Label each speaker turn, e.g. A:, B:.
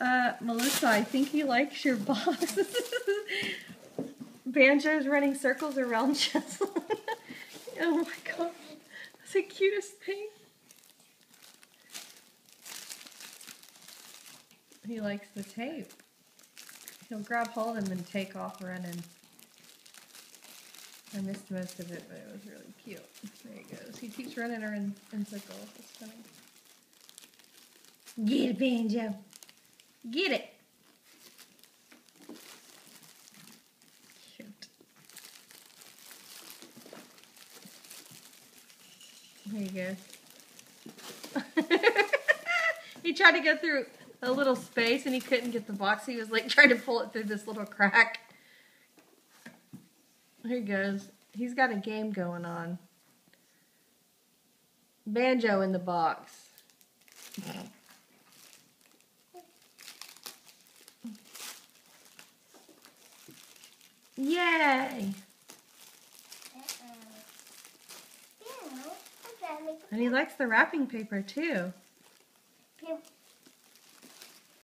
A: Uh, Melissa, I think he likes your box. Banjo's running circles around Jesselyn. oh my god. That's the cutest thing. He likes the tape. He'll grab hold and then take off running. I missed most of it, but it was really cute. There he goes. He keeps running around in circles. It's funny. Get it, Banjo. Get it. There you go. he tried to go through a little space and he couldn't get the box. He was like trying to pull it through this little crack. Here he goes. He's got a game going on. Banjo in the box. Yay! And he likes the wrapping paper too.